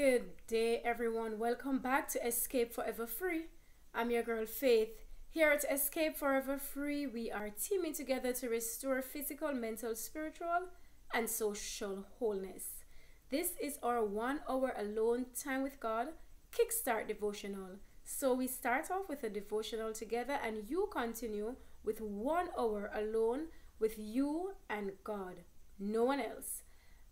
Good day, everyone. Welcome back to Escape Forever Free. I'm your girl Faith. Here at Escape Forever Free, we are teaming together to restore physical, mental, spiritual, and social wholeness. This is our one hour alone time with God kickstart devotional. So we start off with a devotional together, and you continue with one hour alone with you and God, no one else.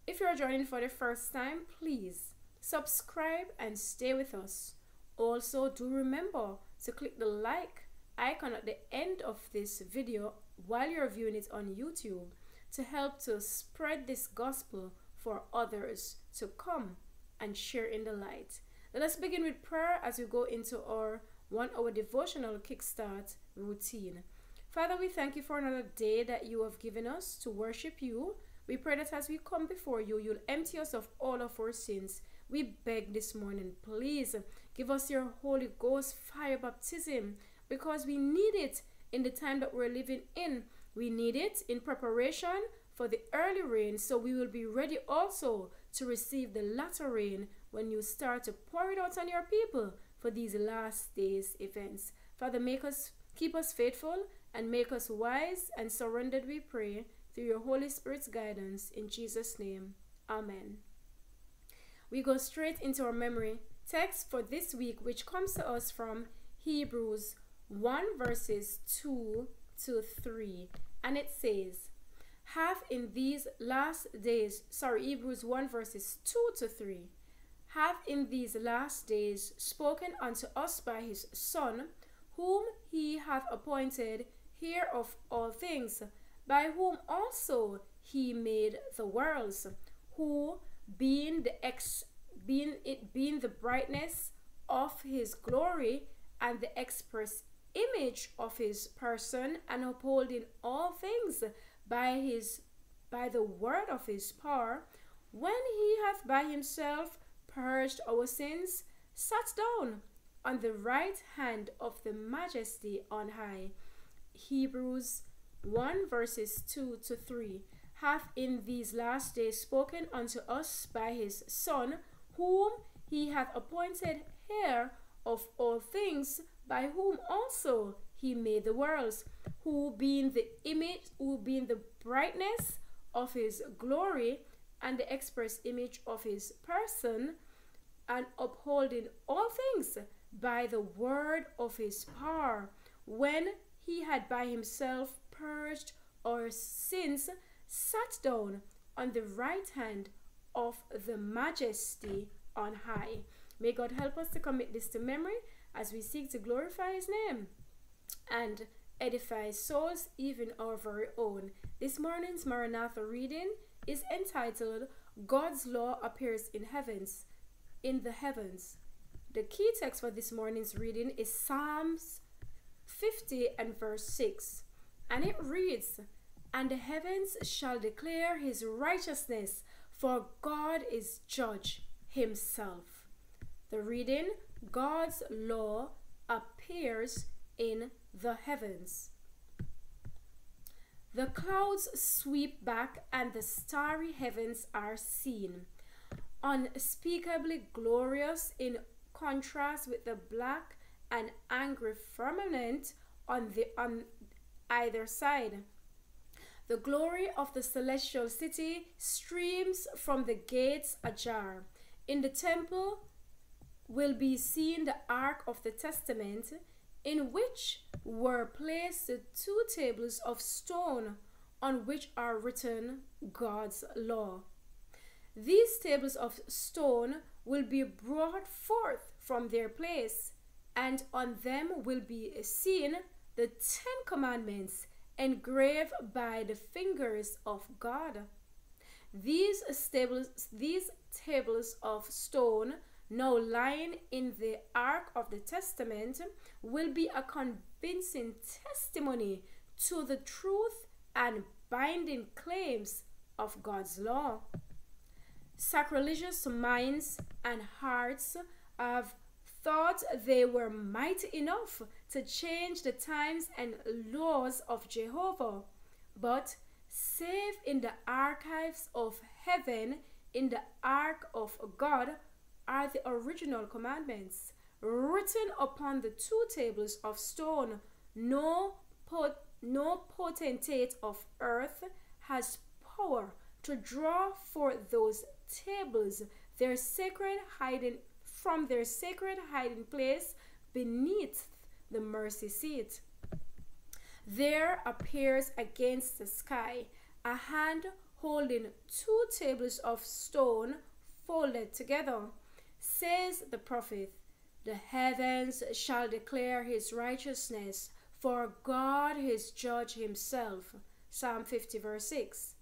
If you're joining for the first time, please subscribe and stay with us. Also, do remember to click the like icon at the end of this video while you're viewing it on YouTube to help to spread this gospel for others to come and share in the light. Let us begin with prayer as we go into our one hour devotional kickstart routine. Father, we thank you for another day that you have given us to worship you. We pray that as we come before you, you'll empty us of all of our sins. We beg this morning, please give us your Holy Ghost fire baptism because we need it in the time that we're living in. We need it in preparation for the early rain, so we will be ready also to receive the latter rain when you start to pour it out on your people for these last days events. Father, make us keep us faithful and make us wise and surrendered, we pray, through your Holy Spirit's guidance. In Jesus' name, Amen. We go straight into our memory text for this week, which comes to us from Hebrews 1 verses 2 to 3. And it says, Have in these last days, sorry, Hebrews 1 verses 2 to 3, have in these last days spoken unto us by his Son, whom he hath appointed heir of all things, by whom also he made the worlds, who being the ex being it being the brightness of his glory and the express image of his person and upholding all things by his by the word of his power. When he hath by himself purged our sins sat down on the right hand of the majesty on high. Hebrews 1 verses 2 to 3 hath in these last days spoken unto us by his son whom he hath appointed heir of all things by whom also he made the worlds, who being the image, who being the brightness of his glory and the express image of his person, and upholding all things by the word of his power, when he had by himself purged our sins, sat down on the right hand of the majesty on high. May God help us to commit this to memory as we seek to glorify His name and edify souls, even our very own. This morning's Maranatha reading is entitled God's Law Appears in Heavens, in the Heavens. The key text for this morning's reading is Psalms 50 and verse 6. And it reads, And the heavens shall declare his righteousness, for God is judge himself. The reading God's law appears in the heavens. The clouds sweep back and the starry heavens are seen, unspeakably glorious in contrast with the black and angry firmament on the on either side. The glory of the celestial city streams from the gates ajar. In the temple will be seen the Ark of the Testament, in which were placed the two tables of stone on which are written God's law. These tables of stone will be brought forth from their place, and on them will be seen the Ten Commandments engraved by the fingers of God. These tables, these tables of stone now lying in the Ark of the Testament will be a convincing testimony to the truth and binding claims of God's law. Sacrilegious minds and hearts have thought they were mighty enough to change the times and laws of Jehovah, but save in the archives of heaven, in the ark of God, are the original commandments written upon the two tables of stone. No, pot, no potentate of earth has power to draw for those tables their sacred hiding from their sacred hiding place beneath the mercy seat. There appears against the sky a hand holding two tables of stone folded together. Says the prophet, The heavens shall declare his righteousness, for God his judge himself. Psalm 50, verse 6.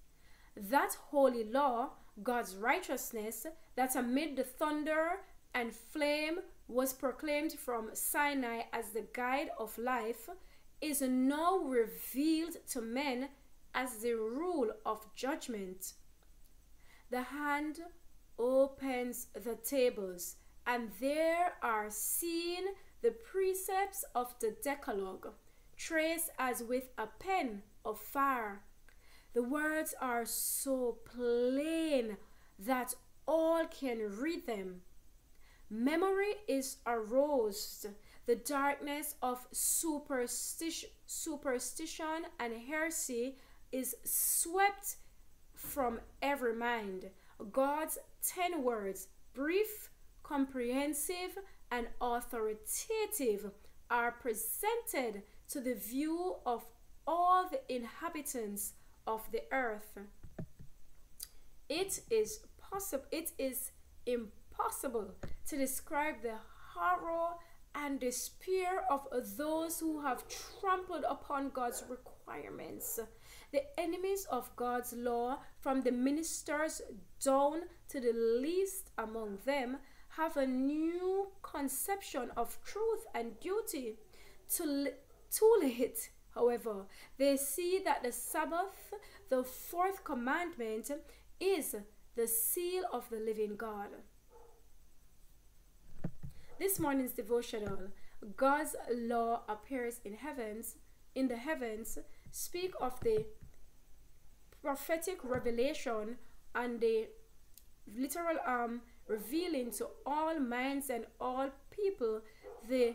That holy law, God's righteousness, that amid the thunder and flame was proclaimed from Sinai as the guide of life, is now revealed to men as the rule of judgment. The hand opens the tables, and there are seen the precepts of the Decalogue, traced as with a pen of fire. The words are so plain that all can read them. Memory is aroused. The darkness of superstition, superstition and heresy is swept from every mind. God's 10 words, brief, comprehensive, and authoritative, are presented to the view of all the inhabitants of the earth. It is possible it is impossible to describe the horror and despair of those who have trampled upon God's requirements. The enemies of God's law, from the ministers down to the least among them, have a new conception of truth and duty. Too late, however, they see that the Sabbath, the fourth commandment, is the seal of the living God. This morning's devotional, God's law appears in heavens, in the heavens, speak of the prophetic revelation and the literal um revealing to all minds and all people the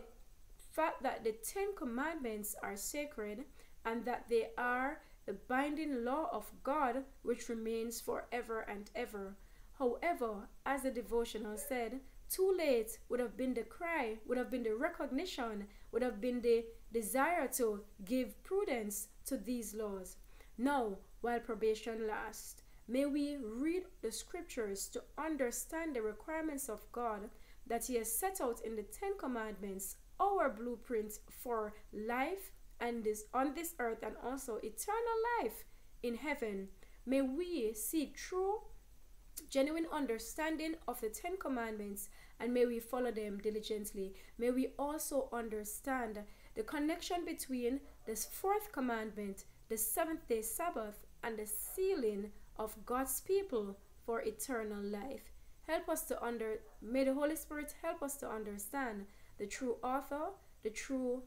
fact that the Ten Commandments are sacred and that they are the binding law of God which remains forever and ever. However, as the devotional said, too late would have been the cry, would have been the recognition, would have been the desire to give prudence to these laws. Now, while probation lasts. May we read the scriptures to understand the requirements of God that He has set out in the Ten Commandments, our blueprint for life and this on this earth and also eternal life in heaven. May we see true, genuine understanding of the Ten Commandments and may we follow them diligently. May we also understand the connection between this fourth commandment, the seventh day Sabbath, and the sealing of God's people for eternal life. Help us to under may the Holy Spirit help us to understand the true author, the true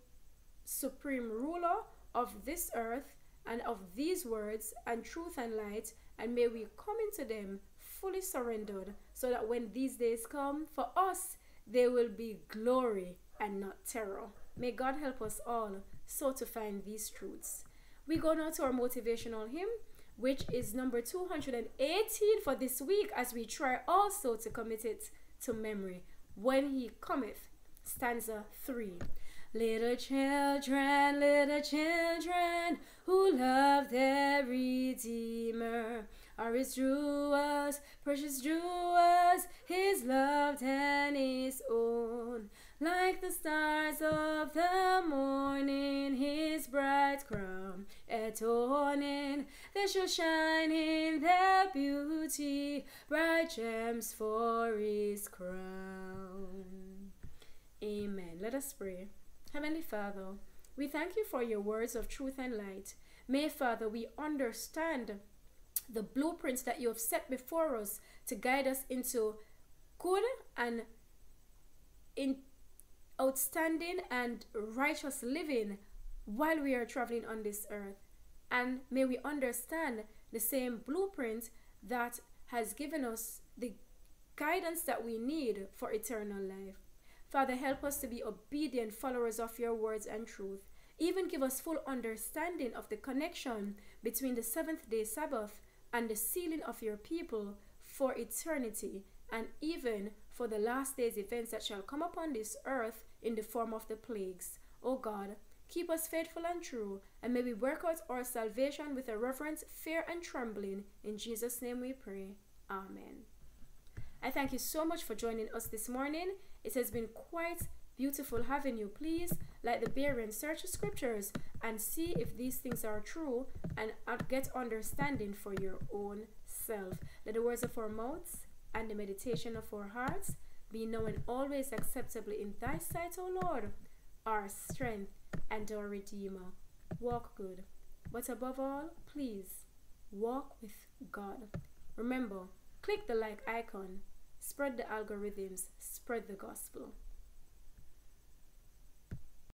supreme ruler of this earth and of these words and truth and light, and may we come into them fully surrendered, so that when these days come for us, there will be glory and not terror. May God help us all so to find these truths. We go now to our motivational hymn, which is number 218 for this week, as we try also to commit it to memory. When He cometh, stanza 3. Little children, little children who love their Redeemer are his jewels, precious jewels, his loved and his own. Like the stars of the morning, his bright crown adorning, they shall shine in their beauty, bright gems for his crown. Amen. Let us pray. Heavenly Father, we thank you for your words of truth and light. May, Father, we understand the blueprints that you have set before us to guide us into good and in outstanding and righteous living while we are traveling on this earth. And may we understand the same blueprint that has given us the guidance that we need for eternal life. Father, help us to be obedient followers of your words and truth. Even give us full understanding of the connection between the seventh day Sabbath and the sealing of your people for eternity, and even for the last days events that shall come upon this earth in the form of the plagues. O God, keep us faithful and true, and may we work out our salvation with a reverence, fear and trembling. In Jesus' name we pray. Amen. I thank you so much for joining us this morning. It has been quite beautiful having you. Please, like the Berean, search the scriptures and see if these things are true and uh, get understanding for your own self. Let the words of our mouths and the meditation of our hearts be known always acceptably in thy sight, O Lord, our strength and our Redeemer. Walk good, but above all, please walk with God. Remember, click the like icon, spread the algorithms, spread the gospel.